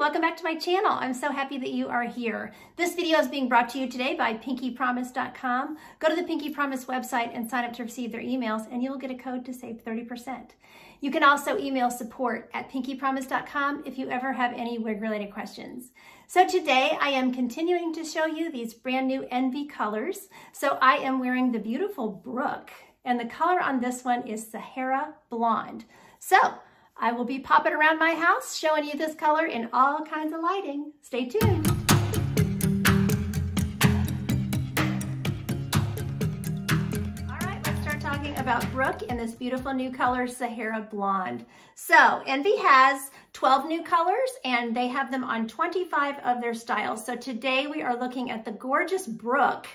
welcome back to my channel. I'm so happy that you are here. This video is being brought to you today by pinkeepromise.com. Go to the Pinkee Promise website and sign up to receive their emails and you'll get a code to save 30%. You can also email support at pinkeepromise.com if you ever have any wig related questions. So today I am continuing to show you these brand new Envy colors. So I am wearing the beautiful Brooke and the color on this one is Sahara Blonde. So I will be popping around my house showing you this color in all kinds of lighting. Stay tuned. All right, let's start talking about Brooke and this beautiful new color, Sahara Blonde. So Envy has 12 new colors and they have them on 25 of their styles. So today we are looking at the gorgeous Brooke.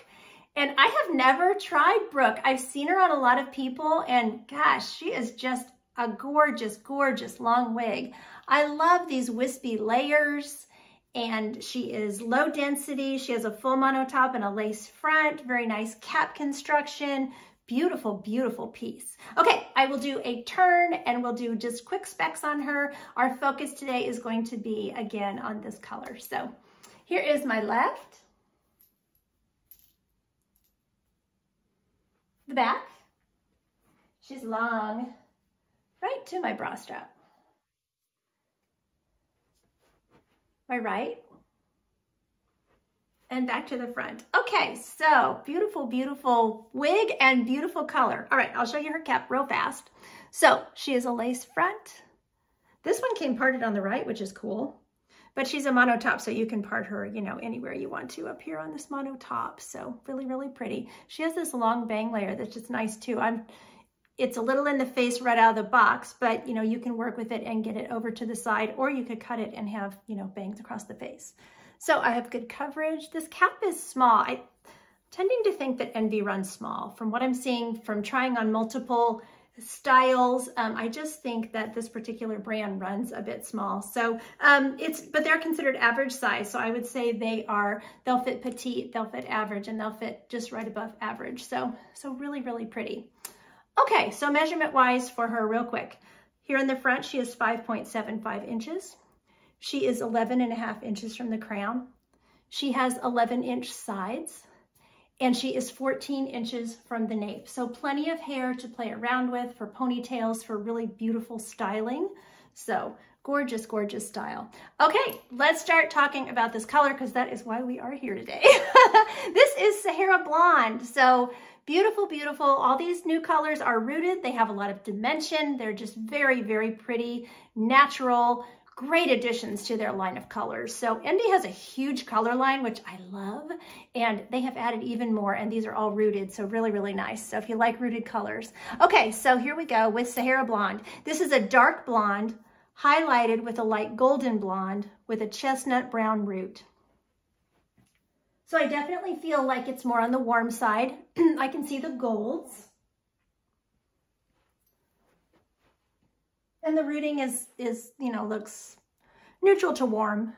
And I have never tried Brooke. I've seen her on a lot of people and gosh, she is just a gorgeous, gorgeous long wig. I love these wispy layers and she is low density. She has a full mono top and a lace front, very nice cap construction, beautiful, beautiful piece. Okay, I will do a turn and we'll do just quick specs on her. Our focus today is going to be again on this color. So here is my left, the back. She's long right to my bra strap. My right, and back to the front. Okay, so beautiful, beautiful wig and beautiful color. All right, I'll show you her cap real fast. So she is a lace front. This one came parted on the right, which is cool. But she's a mono top, so you can part her, you know, anywhere you want to up here on this mono top. So really, really pretty. She has this long bang layer that's just nice too. I'm it's a little in the face right out of the box, but you know, you can work with it and get it over to the side, or you could cut it and have, you know, bangs across the face. So I have good coverage. This cap is small. I tending to think that Envy runs small. From what I'm seeing from trying on multiple styles, um, I just think that this particular brand runs a bit small. So um, it's, but they're considered average size. So I would say they are, they'll fit petite, they'll fit average, and they'll fit just right above average. So, so really, really pretty. Okay, so measurement wise for her real quick. Here in the front, she is 5.75 inches. She is 11 and a half inches from the crown. She has 11 inch sides and she is 14 inches from the nape. So plenty of hair to play around with for ponytails, for really beautiful styling. So gorgeous, gorgeous style. Okay, let's start talking about this color because that is why we are here today. this is Sahara Blonde. So Beautiful, beautiful. All these new colors are rooted. They have a lot of dimension. They're just very, very pretty, natural, great additions to their line of colors. So Envy has a huge color line, which I love, and they have added even more, and these are all rooted, so really, really nice. So if you like rooted colors. Okay, so here we go with Sahara Blonde. This is a dark blonde, highlighted with a light golden blonde with a chestnut brown root. So I definitely feel like it's more on the warm side. I can see the golds. And the rooting is, is, you know, looks neutral to warm.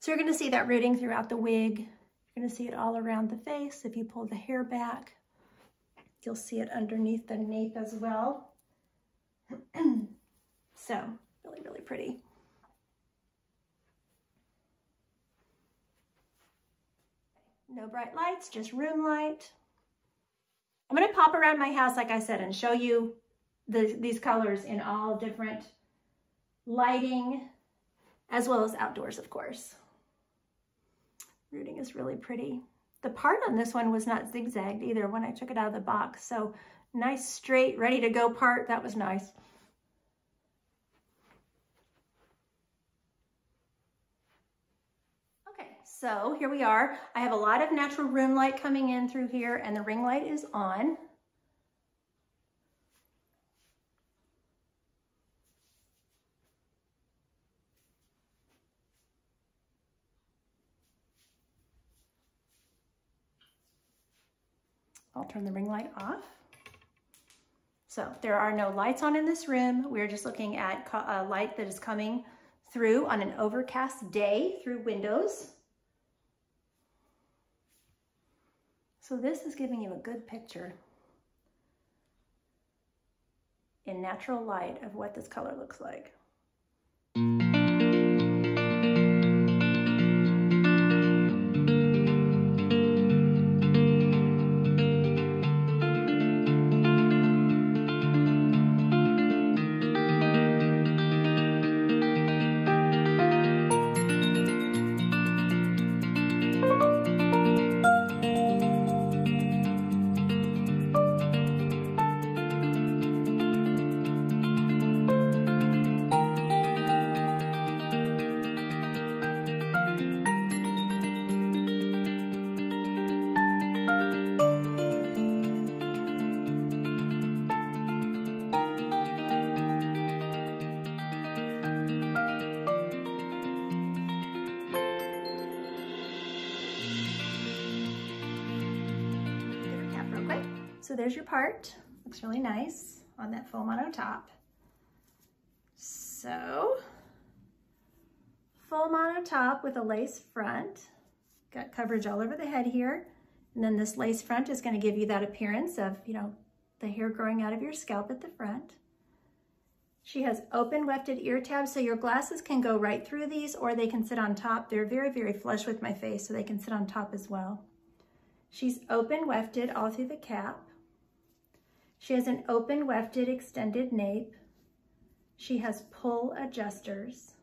So you're going to see that rooting throughout the wig. You're going to see it all around the face. If you pull the hair back, you'll see it underneath the nape as well. so really, really pretty. No bright lights, just room light. I'm gonna pop around my house, like I said, and show you the, these colors in all different lighting, as well as outdoors, of course. Rooting is really pretty. The part on this one was not zigzagged either when I took it out of the box. So nice, straight, ready to go part. That was nice. So here we are. I have a lot of natural room light coming in through here and the ring light is on. I'll turn the ring light off. So there are no lights on in this room. We're just looking at a uh, light that is coming through on an overcast day through windows. So this is giving you a good picture in natural light of what this color looks like. So there's your part. Looks really nice on that full mono top. So, full mono top with a lace front. Got coverage all over the head here. And then this lace front is gonna give you that appearance of, you know, the hair growing out of your scalp at the front. She has open wefted ear tabs, so your glasses can go right through these or they can sit on top. They're very, very flush with my face, so they can sit on top as well. She's open wefted all through the cap. She has an open wefted extended nape. She has pull adjusters.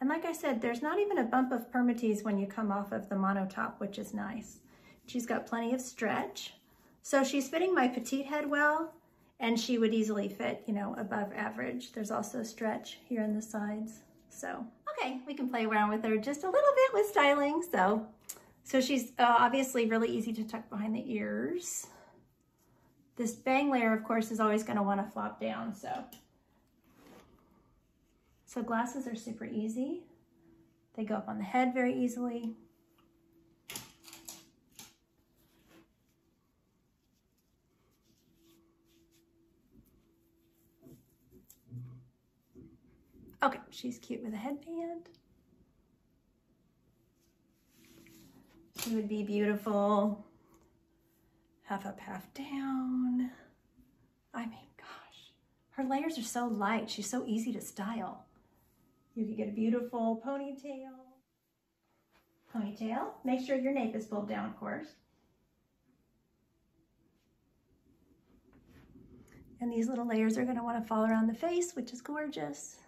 And like I said, there's not even a bump of permatease when you come off of the monotop, which is nice. She's got plenty of stretch. So she's fitting my petite head well, and she would easily fit, you know, above average. There's also stretch here on the sides. So, okay, we can play around with her just a little bit with styling. So, so she's uh, obviously really easy to tuck behind the ears. This bang layer, of course, is always gonna wanna flop down, so. So glasses are super easy. They go up on the head very easily. Okay, she's cute with a headband. She would be beautiful. Half up, half down. I mean, gosh, her layers are so light. She's so easy to style. You could get a beautiful ponytail. Ponytail. Make sure your nape is pulled down, of course. And these little layers are gonna wanna fall around the face, which is gorgeous.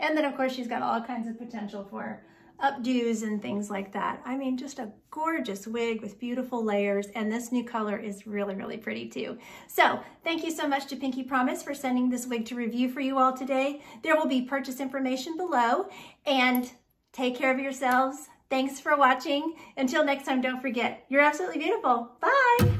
And then of course she's got all kinds of potential for updos and things like that. I mean, just a gorgeous wig with beautiful layers, and this new color is really, really pretty too. So thank you so much to Pinkee Promise for sending this wig to review for you all today. There will be purchase information below, and take care of yourselves. Thanks for watching. Until next time, don't forget, you're absolutely beautiful. Bye.